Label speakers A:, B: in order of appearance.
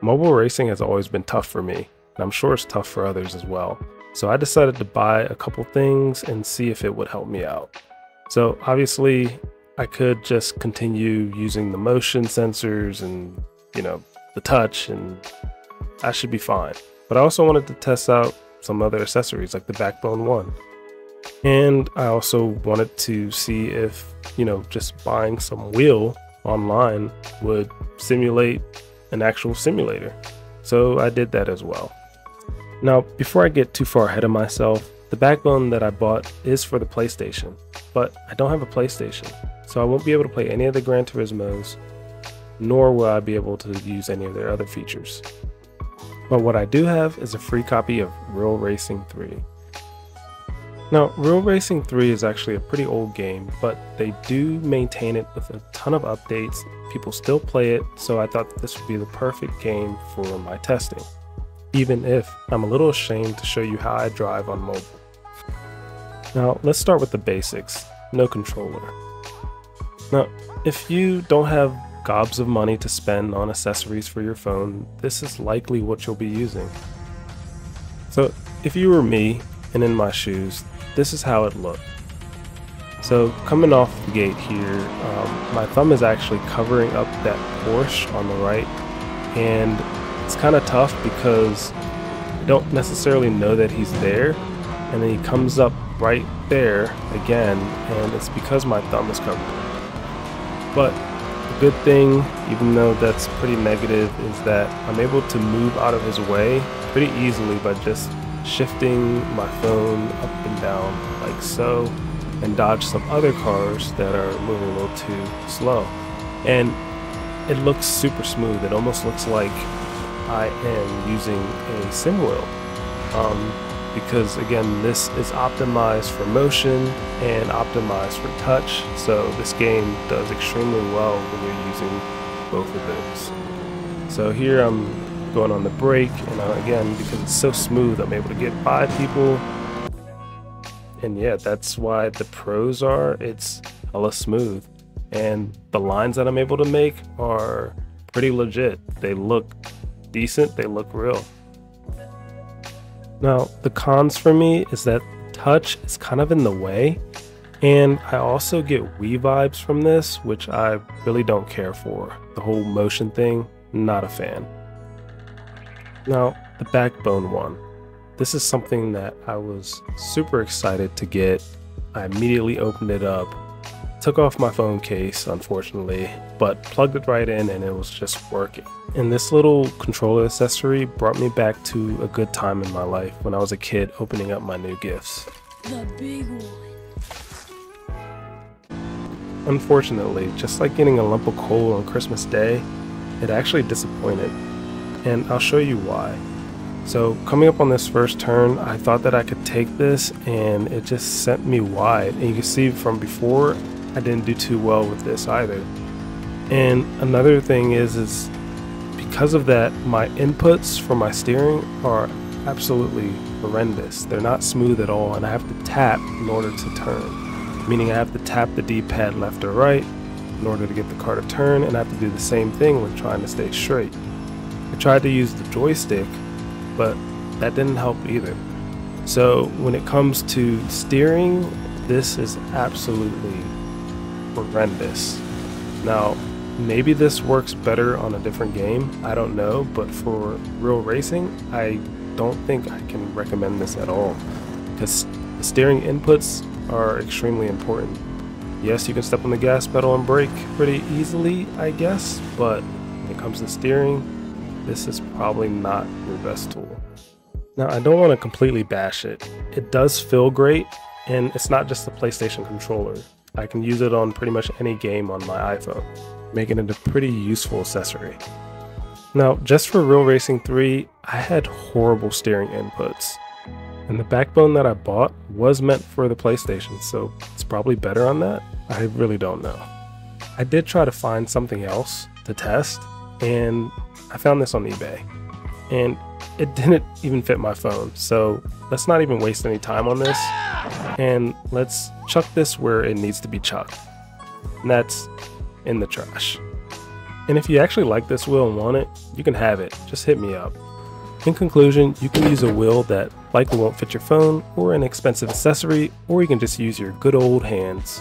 A: Mobile racing has always been tough for me, and I'm sure it's tough for others as well. So I decided to buy a couple things and see if it would help me out. So obviously, I could just continue using the motion sensors and, you know, the touch, and I should be fine. But I also wanted to test out some other accessories like the Backbone One. And I also wanted to see if, you know, just buying some wheel online would simulate an actual simulator. So I did that as well. Now, before I get too far ahead of myself, the backbone that I bought is for the PlayStation, but I don't have a PlayStation, so I won't be able to play any of the Gran Turismos, nor will I be able to use any of their other features. But what I do have is a free copy of Real Racing 3. Now, Real Racing 3 is actually a pretty old game, but they do maintain it with a ton of updates. People still play it, so I thought this would be the perfect game for my testing. Even if I'm a little ashamed to show you how I drive on mobile. Now, let's start with the basics. No controller. Now, if you don't have gobs of money to spend on accessories for your phone, this is likely what you'll be using. So, if you were me and in my shoes, this is how it looked. So coming off the gate here, um, my thumb is actually covering up that Porsche on the right, and it's kind of tough because I don't necessarily know that he's there, and then he comes up right there again, and it's because my thumb is covered. But the good thing, even though that's pretty negative, is that I'm able to move out of his way pretty easily by just shifting my phone up and down like so and dodge some other cars that are moving a little too slow. And it looks super smooth. It almost looks like I am using a sim wheel. Um, because again, this is optimized for motion and optimized for touch. So this game does extremely well when you're using both of those. So here I'm going on the brake and uh, again because it's so smooth I'm able to get by people. And yeah that's why the pros are it's hella smooth. And the lines that I'm able to make are pretty legit. They look decent they look real. Now the cons for me is that touch is kind of in the way. And I also get Wii vibes from this which I really don't care for. The whole motion thing not a fan now, the backbone one. This is something that I was super excited to get. I immediately opened it up, took off my phone case, unfortunately, but plugged it right in and it was just working. And this little controller accessory brought me back to a good time in my life when I was a kid opening up my new gifts. The big one. Unfortunately, just like getting a lump of coal on Christmas Day, it actually disappointed and I'll show you why. So coming up on this first turn, I thought that I could take this and it just sent me wide. And you can see from before, I didn't do too well with this either. And another thing is, is because of that, my inputs for my steering are absolutely horrendous. They're not smooth at all and I have to tap in order to turn. Meaning I have to tap the D-pad left or right in order to get the car to turn and I have to do the same thing when trying to stay straight. I tried to use the joystick, but that didn't help either. So when it comes to steering, this is absolutely horrendous. Now, maybe this works better on a different game, I don't know, but for real racing, I don't think I can recommend this at all because the steering inputs are extremely important. Yes, you can step on the gas pedal and brake pretty easily, I guess, but when it comes to steering, this is probably not your best tool. Now, I don't want to completely bash it. It does feel great, and it's not just the PlayStation controller. I can use it on pretty much any game on my iPhone, making it a pretty useful accessory. Now, just for Real Racing 3, I had horrible steering inputs. And the backbone that I bought was meant for the PlayStation, so it's probably better on that? I really don't know. I did try to find something else to test, and I found this on eBay and it didn't even fit my phone. So let's not even waste any time on this and let's chuck this where it needs to be chucked. And that's in the trash. And if you actually like this wheel and want it, you can have it, just hit me up. In conclusion, you can use a wheel that likely won't fit your phone or an expensive accessory, or you can just use your good old hands.